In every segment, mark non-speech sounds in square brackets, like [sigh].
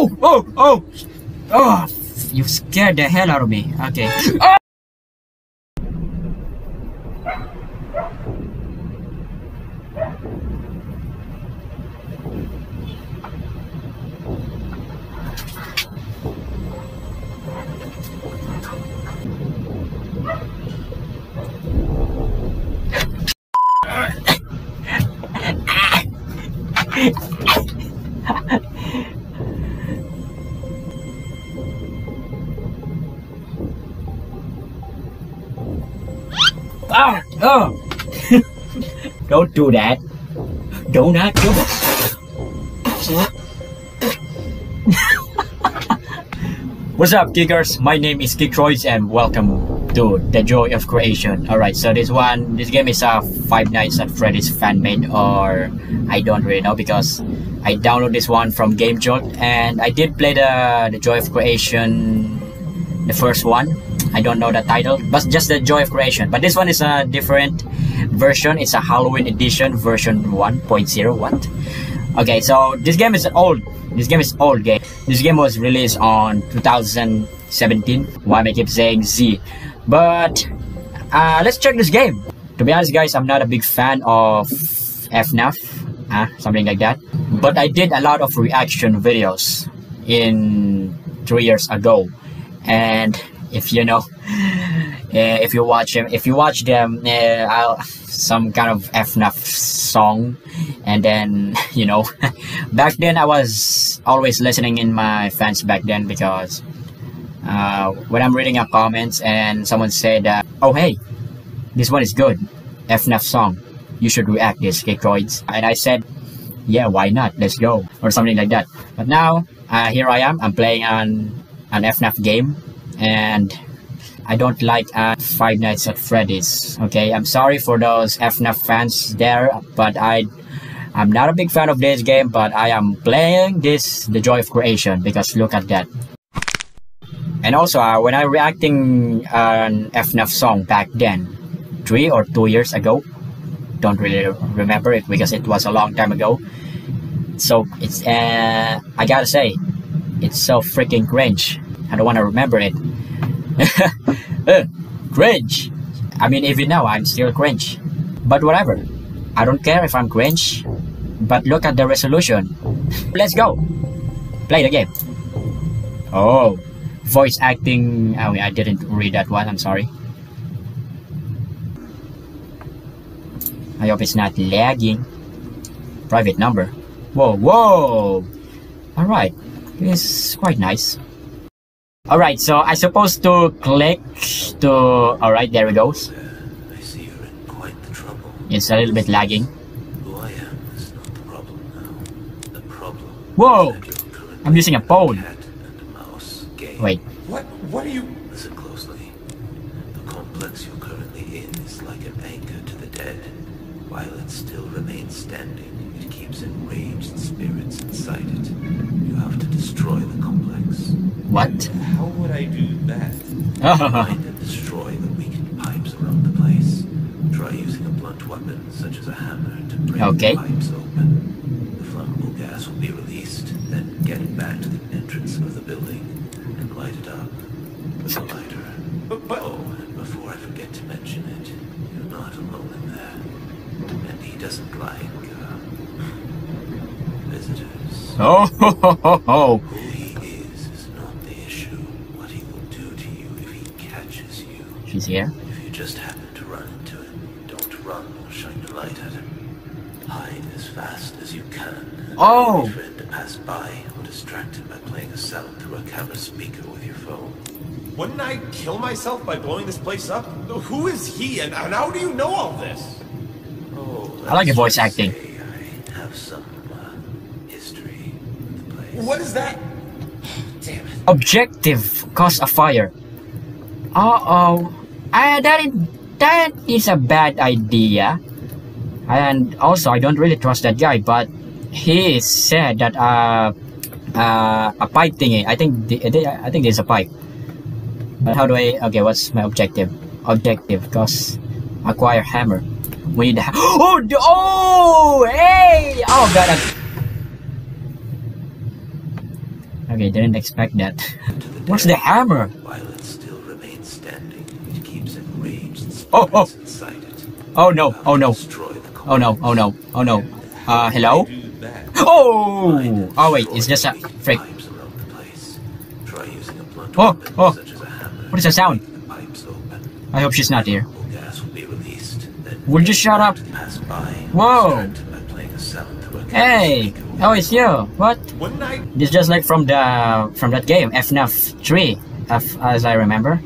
Oh, oh, oh! Ah. Oh, you scared the hell out of me. Okay. Oh! Don't do that. Do not do What's up, Kickers? My name is KickTroidz and welcome to The Joy of Creation. Alright, so this one, this game is a Five Nights at Freddy's fan made or I don't really know because I downloaded this one from GameJolt and I did play the, the Joy of Creation, the first one. I don't know the title, but just the Joy of Creation. But this one is a different version. It's a Halloween edition, version 1.0. What? Okay, so this game is old. This game is old game. This game was released on 2017. Why I keep saying Z? But uh, let's check this game. To be honest, guys, I'm not a big fan of FNAF, uh, something like that. But I did a lot of reaction videos in three years ago, and if you know. Uh, if you watch them if you watch them uh, some kind of FNAF song. And then [laughs] you know [laughs] back then I was always listening in my fans back then because uh, when I'm reading a comments and someone said uh, oh hey this one is good FNAF song. You should react this KickTroidz and I said yeah why not? Let's go or something like that. But now uh, here I am I'm playing on an FNAF game and I don't like uh, Five Nights at Freddy's. Okay, I'm sorry for those FNAF fans there, but I, I'm not a big fan of this game. But I am playing this, The Joy of Creation, because look at that. And also, uh, when I reacting an FNAF song back then, three or two years ago, don't really remember it because it was a long time ago. So it's, uh, I gotta say, it's so freaking cringe. I don't want to remember it. [laughs] uh, cringe. I mean, even now, I'm still cringe. But whatever. I don't care if I'm cringe. But look at the resolution. [laughs] Let's go. Play the game. Oh, voice acting. Oh, I didn't read that one. I'm sorry. I hope it's not lagging. Private number. Whoa, whoa. Alright. It's quite nice. Alright, so I supposed to click to... Alright, there it goes. I see you're in quite the trouble. It's a little bit lagging. Who I am is not the problem now. The problem Whoa! is that you're currently I'm using a phone. a. Wait. What? What are you? Listen closely. The complex you're currently in is like an anchor to the dead. While it still remains standing, it keeps enraged spirits inside it. You have to destroy the complex. What? How would I do that? [laughs] Find and destroy the weakened pipes around the place. Try using a blunt weapon, such as a hammer, to break Okay. the pipes open. The flammable gas will be released, then get it back to the entrance of the building and light it up with a lighter. But, but Oh, and before I forget to mention it, you're not alone in there. And he doesn't like, uh, visitors. oh, ho, ho, ho, ho. Who he is is not the issue. What he will do to you if he catches you. She's here. If you just happen to run into him, don't run or shine your light at him. Hide as fast as you can. and Oh. Wait for him to pass by or distract him by playing a sound through a camera speaker with your phone. wouldn't I kill myself by blowing this place up? Who is he, and, and how do you know all this? Oh, I like the let's voice acting. say I have some uh, history with the place. What is that? Damn it! Objective cause a fire. Uh-oh. Uh, that, is, that is a bad idea. And also, I don't really trust that guy, but he said that uh, uh, a pipe thingy. I think the, I think there's a pipe. But how do I? Okay, what's my objective? Objective, cause acquire hammer. Need. Ha- oh, oh, hey! Oh god! Okay, didn't expect that. What's the hammer? While it still remains standing, it keeps enraged Oh, oh. Oh no, oh no, oh no, oh no, oh no. Uh, hello? Oh! Oh wait, it's just a blunt Oh, oh. What is the sound? I hope she's not here. Chemical gas will be released. Then Would you shut up? Whoa. Hey! Oh, it's you. What? It's just like from the from that game, FNAF 3, as I remember.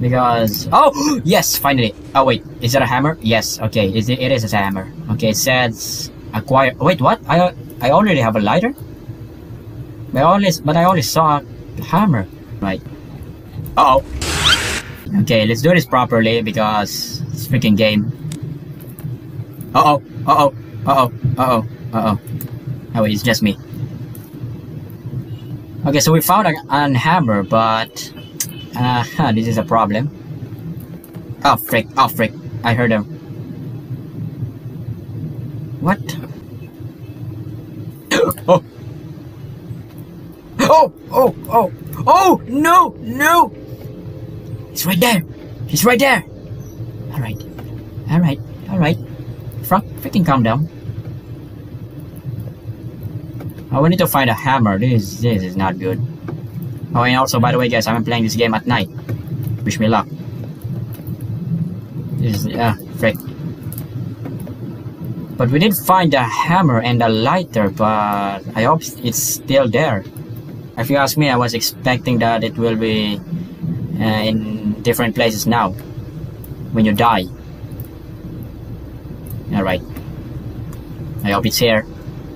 Because oh [gasps] yes, finally. Oh wait, is that a hammer? Yes. Okay, it, is a hammer. Okay, it says acquire. Wait, what? I I already have a lighter. But I only but I only saw a hammer. Right. Uh oh. Okay, let's do this properly because freaking game. Uh oh. Uh oh. Uh oh. Uh oh. Uh oh. Oh wait, it's just me. Okay, so we found a, an hammer, but uh, huh, this is a problem. Oh frick! Oh frick! I heard him. What? [gasps] oh! Oh! Oh! Oh! Oh! No! No! He's right there! He's right there! All right, all right, all right. Frog, freaking calm down. Oh, we need to find a hammer. This this is not good. Oh, and also, by the way, guys, I'm playing this game at night. Wish me luck. This is, ah, frick. But we did find a hammer and a lighter, but I hope it's still there. If you ask me, I was expecting that it will be uh, in different places now. When you die. Alright. I hope it's here.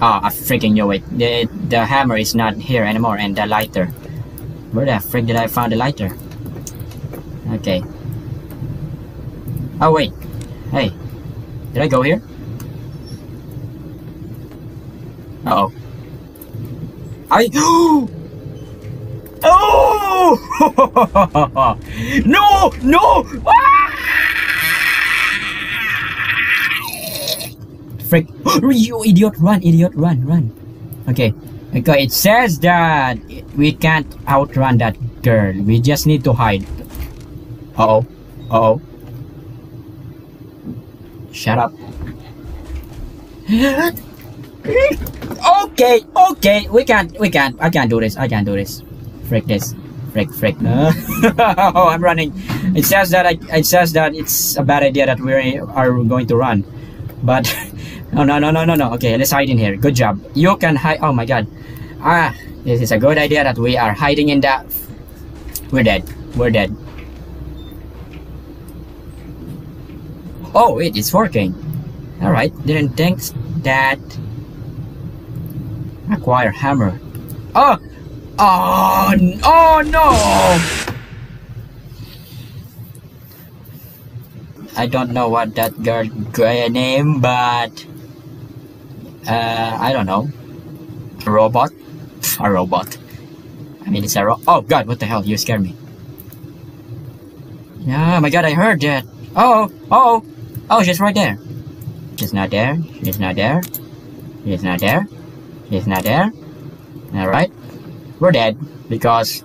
Ah, I freaking knew it. The, the hammer is not here anymore and the lighter. Where the frick did I find the lighter? Okay. Oh wait. Hey. Did I go here? Uh [gasps] oh. I [laughs] Oh No no Frick [gasps] You idiot run idiot run run Okay Okay it says that we can't outrun that girl we just need to hide Uh oh Uh oh Shut up [gasps] okay, okay, we can't, we can't, I can't do this, I can't do this. Frick this, frick, frick. No. [laughs] oh, I'm running. It says that I, it says that it's a bad idea that we are going to run, but [laughs] no, no, no, no, no, no. Okay, let's hide in here. Good job. You can hide. Oh my God. Ah, this is a good idea that we are hiding in that. We're dead. We're dead. Oh, wait, it's working. Alright, didn't think that. Acquire hammer. Oh! Oh, oh no! I don't know what that girl name, but uh, I don't know. A robot? A robot. I mean, it's a ro- Oh God! What the hell? You scared me. Yeah, my God! I heard that. Oh, oh, oh! She's right there. She's not there. She's not there. She's not there. She's not there. Alright. We're dead because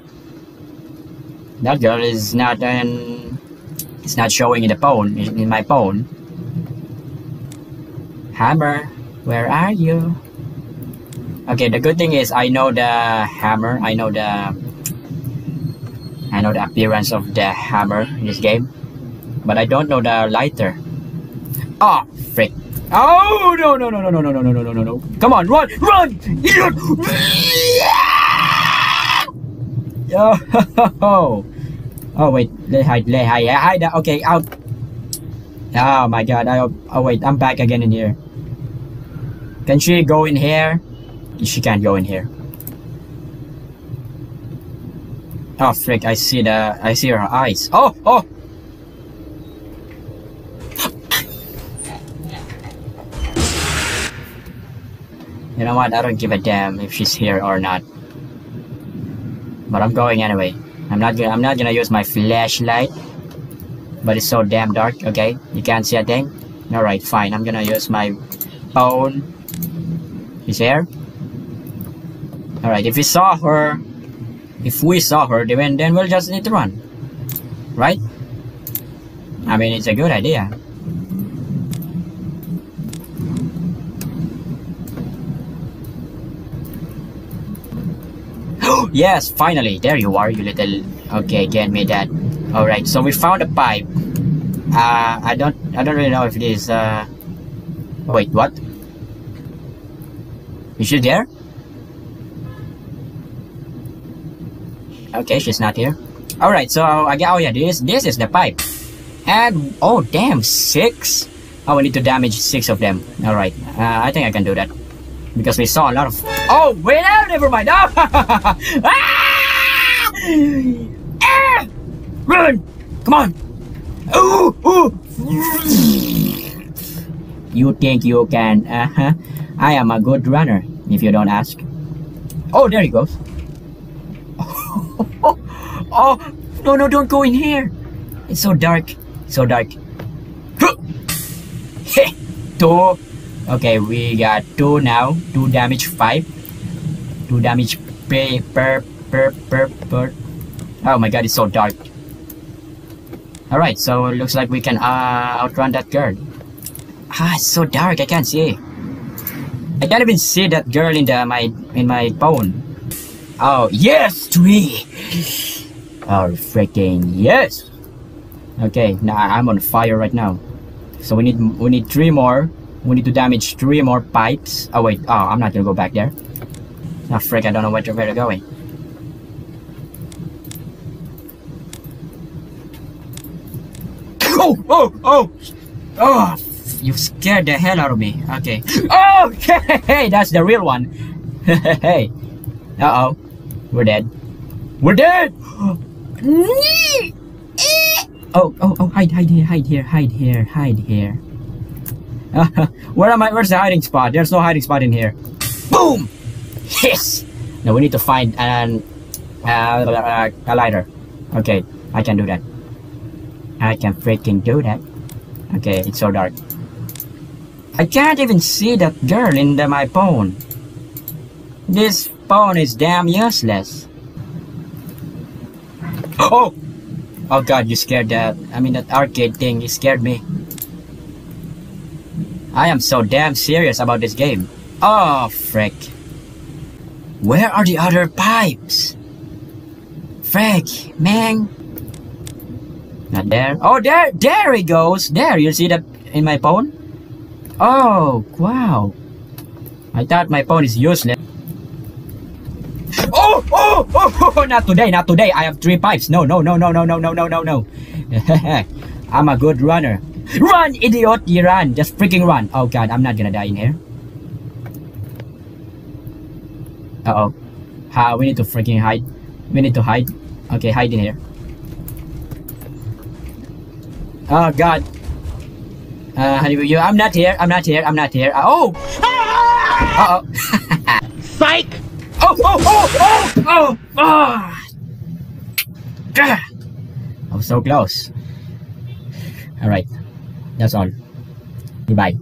that girl is not in it's not showing in the phone in my phone. Hammer, where are you? Okay, the good thing is I know the hammer, I know the I know the appearance of the hammer in this game. But I don't know the lighter. Oh, frick. Oh, no, no, no, no, no, no, no, no, no, no, no, no. Come on, run, run! Oh, oh, wait, let hide, let hide, hide, okay, out. Oh my god, I, oh wait, I'm back again in here. Can she go in here? She can't go in here. Oh frick, I see the, I see her eyes. Oh, oh! You know what? I don't give a damn if she's here or not. But I'm going anyway. I'm not gonna. I'm not gonna use my flashlight. But it's so damn dark. Okay, you can't see a thing. All right, fine. I'm gonna use my phone. He's here. Alright, if we saw her, if we saw her, then, then we'll just need to run. Right? I mean, it's a good idea. [gasps] yes, finally, there you are, you little... Okay, get me that. Alright, so we found a pipe. Uh, I don't, I don't really know if it is, uh... Wait, what? Is she there? Okay, she's not here. Alright, so I get, oh yeah, this, this is the pipe. And, oh damn, six? Oh, we need to damage six of them. Alright, uh, I think I can do that. Because we saw a lot of... Oh, wait, no, never mind. Oh! [laughs] ah! Ah! Run! Come on! Ooh, ooh. You think you can? Uh-huh. I am a good runner, if you don't ask. Oh, there he goes. [laughs] oh, no, no, don't go in here. It's so dark. So dark. [laughs] two. Okay, we got two now. Two damage, five. Two damage per, per, per, per. Oh my god, it's so dark. Alright, so it looks like we can uh, outrun that girl. Ah, it's so dark, I can't see. I can't even see that girl in the my in my phone. Oh yes, three. Oh freaking yes. Okay, now I'm on fire right now. So we need we need three more. We need to damage three more pipes. Oh wait, oh I'm not gonna go back there. Ah frick, I don't know where to where to going. Oh, oh, oh, oh! You scared the hell out of me. Okay. Oh, hey, that's the real one. [laughs] hey. Uh oh, we're dead. We're dead. [gasps] Oh, oh, oh, hide, hide here, hide here, hide here, hide here. [laughs] where am I? Where's the hiding spot? There's no hiding spot in here. Boom! Yes! Now we need to find an, uh, a lighter. Okay, I can do that. I can freaking do that. Okay, it's so dark. I can't even see that girl in the, my phone. This phone is damn useless. [gasps] Oh! Oh god, you scared that. I mean, that arcade thing, you scared me. I am so damn serious about this game. Oh, frick. Where are the other pipes? Frick, man. Not there. Oh, there, there he goes. There, you see that in my phone? Oh, wow. I thought my phone is useless. Oh, oh, oh, [laughs] oh, not today, not today. I have three pipes. No, no, no, no, no, no, no, no, no, no. [laughs] I'm a good runner. Run, idiot, you run. Just freaking run. Oh god, I'm not gonna die in here. Uh-oh. How we need to freaking hide. We need to hide. Okay, hide in here. Oh god. Uh, you, I'm not here. I'm not here. I'm not here. Oh! Uh oh. [laughs] Psych! Oh, oh, oh, oh, oh, oh! I was so close. Alright. That's all. Goodbye.